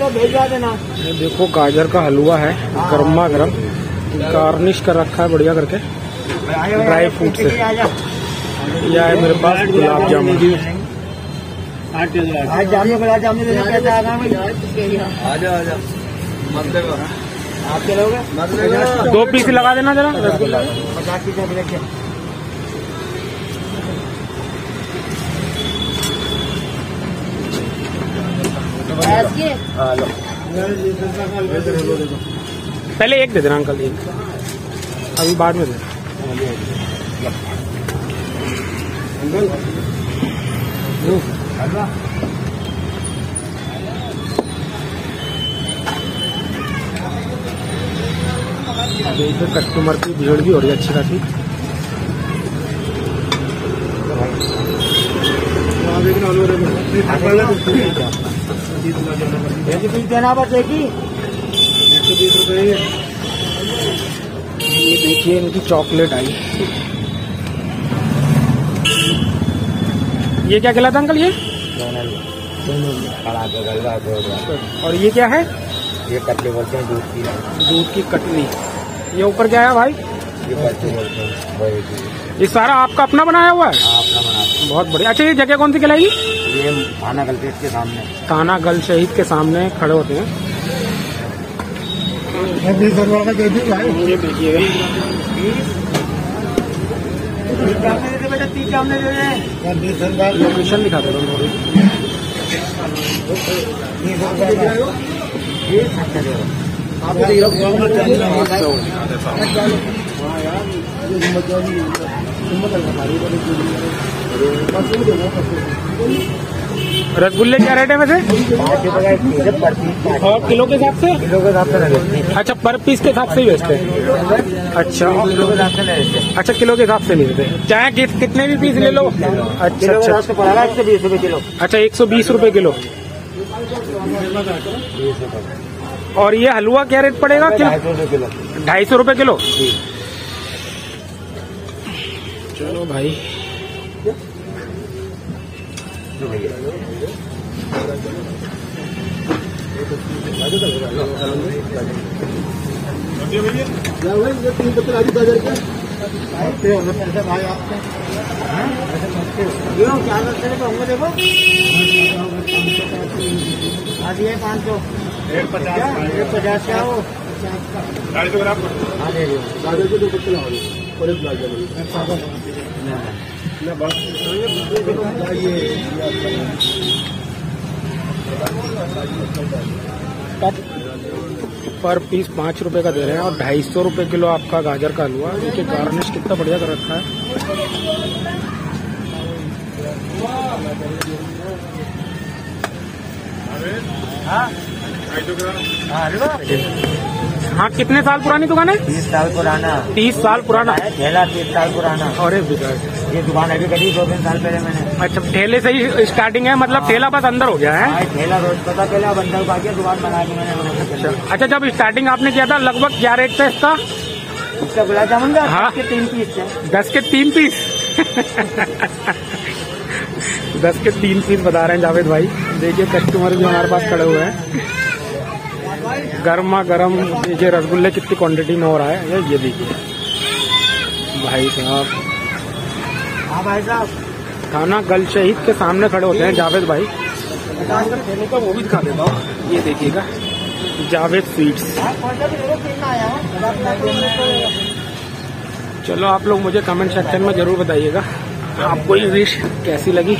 तो भेजवा देना। ये देखो गाजर का हलवा है गर्मा गर्म। गार्निश कर रखा है बढ़िया करके। ड्राई फ्रूट से। यह है मेरे पास गुलाब जामुन। आज जामुन गुलाब जामुन कैसे आ आप चलोगे? दो पीस लगा देना जरा। रसगुल्ला पचास हाँ। लो। पहले एक दे देना अंकल एक। अभी बाद में दे। देखिए कस्टमर की भीड़ भी हो रही है अच्छी खासी। भेज पीस देना बस एक ही? एक सौ बीस रुपये ये देखिए इनकी चॉकलेट आई। ये क्या कहलाता अंकल ये? और ये क्या है? ये कटले बोलते हैं दूध की दूध की कटली। ये ऊपर क्या है भाई? ये बच्चे बोलते हैं ये सारा आपका अपना बनाया हुआ है? हाँ अपना बनाते बहुत बढ़िया। अच्छा ये जगह कौन सी कहलाएगी हैं ये थाना गलपेट के सामने थाना गल शहीद के सामने खड़े होते हैं ये देखिए लोकेशन दिखा दो रसगुल्ले क्या रेट है वैसे? और किलो के हिसाब से? किलो के हिसाब से अच्छा पर पीस के हिसाब से ही बेचते हैं। अच्छा। किलो के हिसाब से लगेगी अच्छा किलो के हिसाब से नहीं देते चाहे कितने भी पीस ले लो। अच्छा अच्छा। एक सौ बीस रूपए किलो। अच्छा एक सौ बीस रूपए किलो। और ये हलवा क्या रेट पड़ेगा? ढाई सौ रुपये किलो। ढाई सौ रुपये किलो चलो भाई। क्यों चार रस्ते में तो होंगे देखो हाँ दिए पाँच सौ पर पीस पाँच रुपए का दे रहे हैं और ढाई सौ रुपये किलो आपका गाजर का हलवा। देखिए गार्निश कितना बढ़िया कर रखा है। हाँ। कितने साल पुरानी दुकान है? तीस साल पुराना। तीस साल पुराना। है ठेला तीस साल पुराना। अरे ये दुकान अभी करी दो तीन साल पहले मैंने। अच्छा ठेले से ही स्टार्टिंग है मतलब ठेला बस अंदर हो गया है? हाँ, ठेला रोज पता चला बंदर को आके दुकान बना के मैंने। अच्छा जब स्टार्टिंग आपने किया था लगभग क्या रेट था इसका? इसका गुलाब जामुन का हाँ। के तीन पीस दस के तीन पीस दस के तीन पीस बता रहे हैं जावेद भाई। देखिए कस्टमर भी हमारे पास खड़े हुए हैं। गर्मा गर्म देखिए रसगुल्ले कितनी क्वांटिटी में हो रहा है? ये ये देखिए। भाई साहब। हाँ भाई साहब। थाना गल शहीद के सामने खड़े होते हैं जावेद भाई। का वो भी दिखा देता हूँ ये देखिएगा जावेद स्वीट्स चलो आप लोग मुझे कमेंट सेक्शन में ज़रूर बताइएगा। आपको ये डिश कैसी लगी?